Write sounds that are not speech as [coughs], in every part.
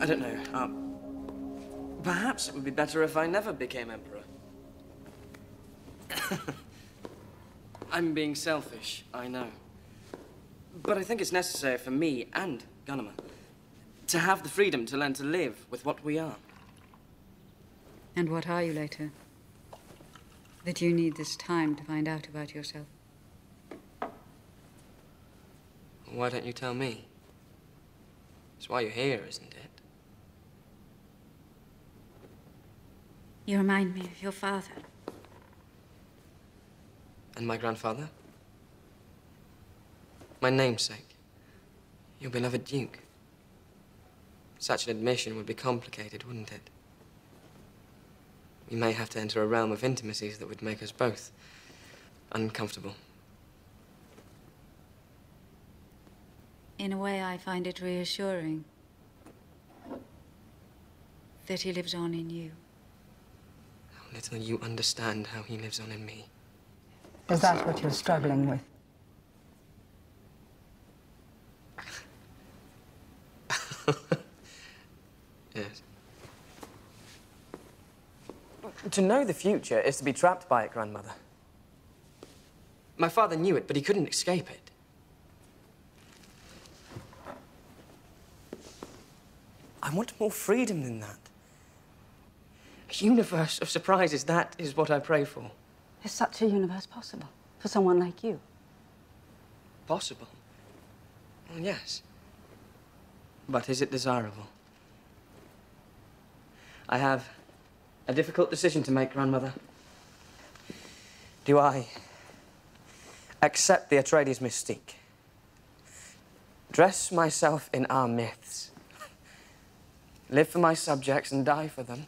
I don't know. Uh, perhaps it would be better if I never became emperor. [coughs] I'm being selfish, I know. But I think it's necessary for me and Ghanima to have the freedom to learn to live with what we are. And what are you Leto? That you need this time to find out about yourself. Why don't you tell me? It's why you're here, isn't it? You remind me of your father. And my grandfather? My namesake. Your beloved Duke. Such an admission would be complicated, wouldn't it? We may have to enter a realm of intimacies that would make us both uncomfortable. In a way, I find it reassuring that he lives on in you. How little you understand how he lives on in me. Is that what you're struggling with? [laughs] yes. To know the future is to be trapped by it, Grandmother. My father knew it, but he couldn't escape it. I want more freedom than that. Universe of surprises, that is what I pray for. Is such a universe possible for someone like you? Possible? Well, yes. But is it desirable? I have a difficult decision to make, Grandmother. Do I accept the Atreides mystique? Dress myself in our myths? Live for my subjects and die for them?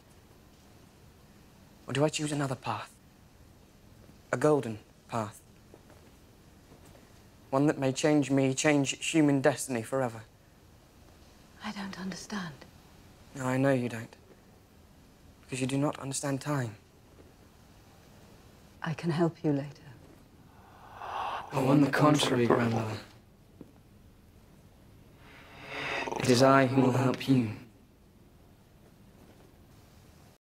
Or do I choose another path? A golden path? One that may change me, change human destiny forever. I don't understand. No, I know you don't. Because you do not understand time. I can help you Leto. Oh, on the contrary, Grandmother. It is I who will help you.